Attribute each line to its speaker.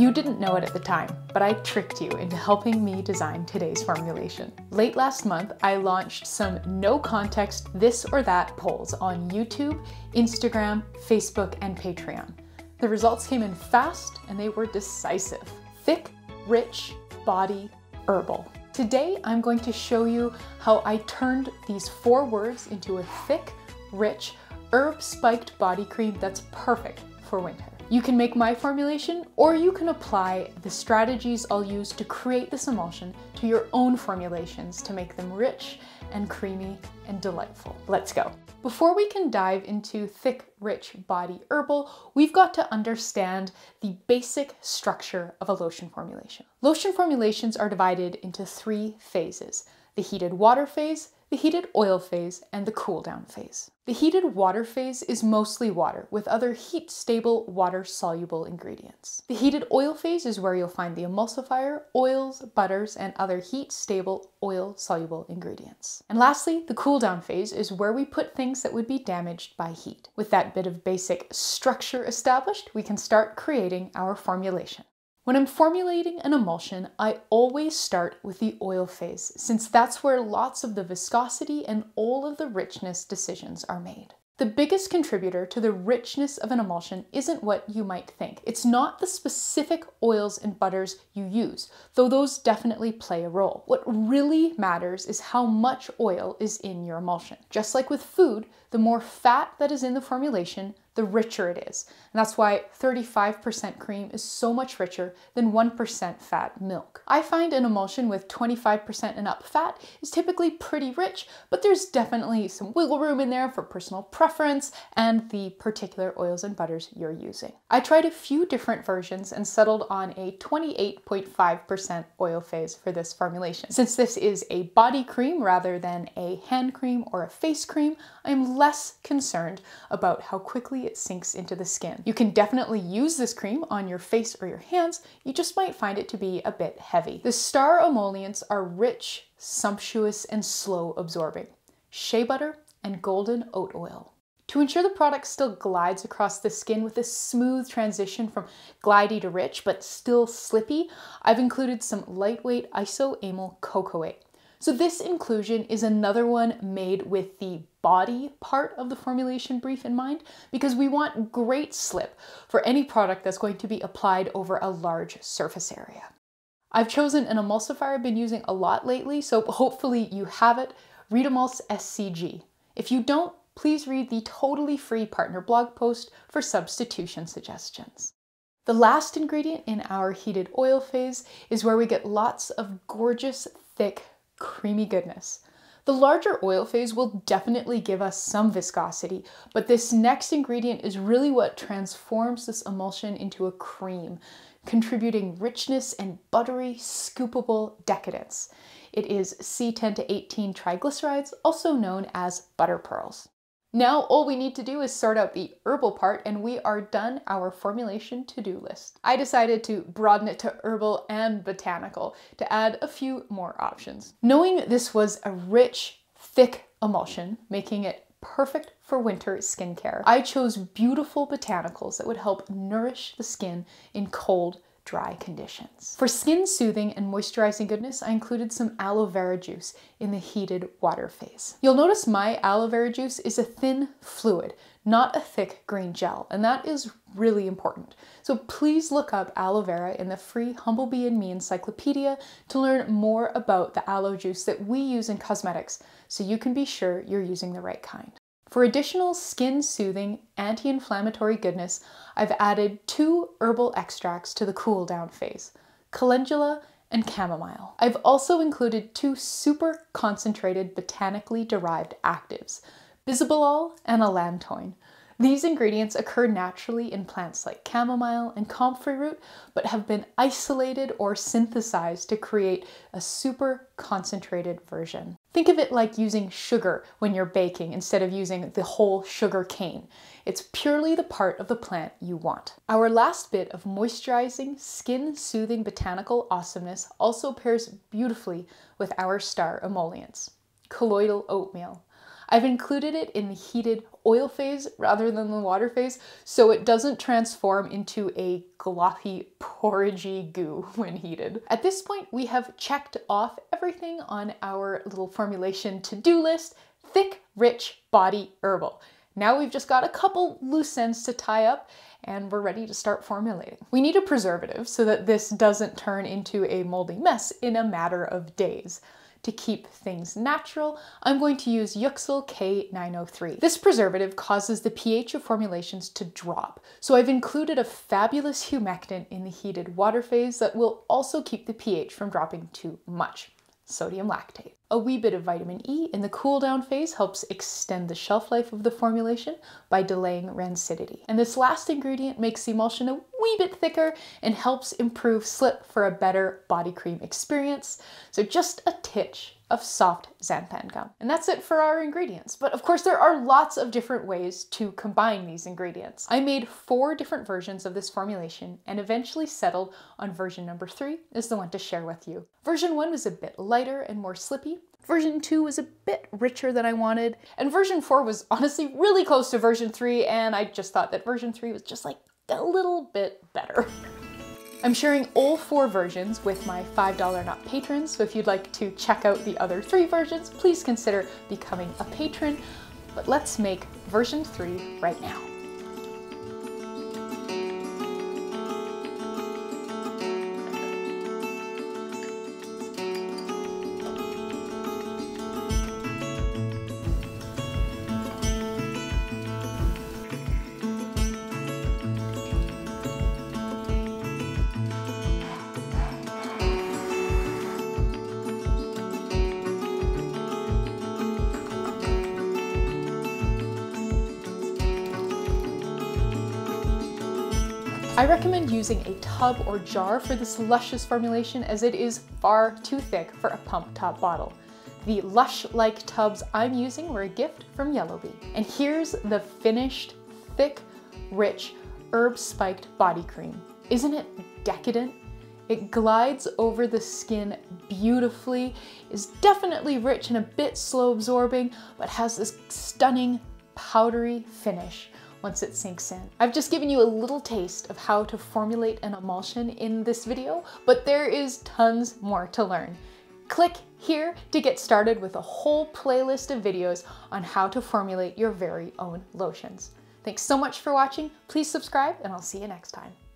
Speaker 1: You didn't know it at the time, but I tricked you into helping me design today's formulation. Late last month, I launched some no context this or that polls on YouTube, Instagram, Facebook, and Patreon. The results came in fast and they were decisive. Thick, rich, body, herbal. Today, I'm going to show you how I turned these four words into a thick, rich, herb-spiked body cream that's perfect for winter. You can make my formulation or you can apply the strategies I'll use to create this emulsion to your own formulations to make them rich and creamy and delightful. Let's go. Before we can dive into thick, rich body herbal, we've got to understand the basic structure of a lotion formulation. Lotion formulations are divided into three phases, the heated water phase, the heated oil phase, and the cool down phase. The heated water phase is mostly water with other heat stable water soluble ingredients. The heated oil phase is where you'll find the emulsifier, oils, butters, and other heat stable oil soluble ingredients. And lastly, the cool down phase is where we put things that would be damaged by heat. With that bit of basic structure established, we can start creating our formulation. When I'm formulating an emulsion, I always start with the oil phase, since that's where lots of the viscosity and all of the richness decisions are made. The biggest contributor to the richness of an emulsion isn't what you might think. It's not the specific oils and butters you use, though those definitely play a role. What really matters is how much oil is in your emulsion. Just like with food, the more fat that is in the formulation, the richer it is. And that's why 35% cream is so much richer than 1% fat milk. I find an emulsion with 25% and up fat is typically pretty rich, but there's definitely some wiggle room in there for personal preference and the particular oils and butters you're using. I tried a few different versions and settled on a 28.5% oil phase for this formulation. Since this is a body cream rather than a hand cream or a face cream, I'm less concerned about how quickly it sinks into the skin. You can definitely use this cream on your face or your hands, you just might find it to be a bit heavy. The star emollients are rich, sumptuous, and slow absorbing. Shea butter and golden oat oil. To ensure the product still glides across the skin with a smooth transition from glidey to rich but still slippy, I've included some lightweight isoamyl cocoate. So this inclusion is another one made with the body part of the formulation brief in mind because we want great slip for any product that's going to be applied over a large surface area. I've chosen an emulsifier I've been using a lot lately, so hopefully you have it, Ritamulse SCG. If you don't, please read the totally free partner blog post for substitution suggestions. The last ingredient in our heated oil phase is where we get lots of gorgeous, thick, creamy goodness. The larger oil phase will definitely give us some viscosity, but this next ingredient is really what transforms this emulsion into a cream, contributing richness and buttery, scoopable decadence. It is C10 to 18 triglycerides, also known as butter pearls. Now all we need to do is sort out the herbal part and we are done our formulation to-do list. I decided to broaden it to herbal and botanical to add a few more options. Knowing this was a rich, thick emulsion, making it perfect for winter skincare, I chose beautiful botanicals that would help nourish the skin in cold, dry conditions. For skin soothing and moisturizing goodness, I included some aloe vera juice in the heated water phase. You'll notice my aloe vera juice is a thin fluid, not a thick green gel, and that is really important. So please look up aloe vera in the free Humble Humblebee and Me encyclopedia to learn more about the aloe juice that we use in cosmetics so you can be sure you're using the right kind. For additional skin soothing, anti-inflammatory goodness, I've added two herbal extracts to the cool down phase, calendula and chamomile. I've also included two super concentrated botanically derived actives, bisabolol and allantoin, these ingredients occur naturally in plants like chamomile and comfrey root, but have been isolated or synthesized to create a super concentrated version. Think of it like using sugar when you're baking instead of using the whole sugar cane. It's purely the part of the plant you want. Our last bit of moisturizing, skin-soothing botanical awesomeness also pairs beautifully with our star emollients, colloidal oatmeal. I've included it in the heated oil phase rather than the water phase, so it doesn't transform into a gloppy, porridgey goo when heated. At this point, we have checked off everything on our little formulation to-do list, thick, rich, body herbal. Now we've just got a couple loose ends to tie up and we're ready to start formulating. We need a preservative so that this doesn't turn into a moldy mess in a matter of days. To keep things natural, I'm going to use Euxyl K903. This preservative causes the pH of formulations to drop, so I've included a fabulous humectant in the heated water phase that will also keep the pH from dropping too much sodium lactate. A wee bit of vitamin E in the cool down phase helps extend the shelf life of the formulation by delaying rancidity. And this last ingredient makes the emulsion a wee bit thicker and helps improve slip for a better body cream experience. So just a titch of soft xanthan gum. And that's it for our ingredients. But of course, there are lots of different ways to combine these ingredients. I made four different versions of this formulation and eventually settled on version number three is the one to share with you. Version one was a bit lighter and more slippy. Version 2 was a bit richer than I wanted, and version 4 was honestly really close to version 3, and I just thought that version 3 was just like a little bit better. I'm sharing all four versions with my $5 Not patrons, so if you'd like to check out the other three versions, please consider becoming a patron. But let's make version 3 right now. I recommend using a tub or jar for this luscious formulation as it is far too thick for a pump top bottle. The Lush-like tubs I'm using were a gift from Yellowbee. And here's the finished, thick, rich, herb-spiked body cream. Isn't it decadent? It glides over the skin beautifully, is definitely rich and a bit slow absorbing, but has this stunning powdery finish once it sinks in. I've just given you a little taste of how to formulate an emulsion in this video, but there is tons more to learn. Click here to get started with a whole playlist of videos on how to formulate your very own lotions. Thanks so much for watching. Please subscribe and I'll see you next time.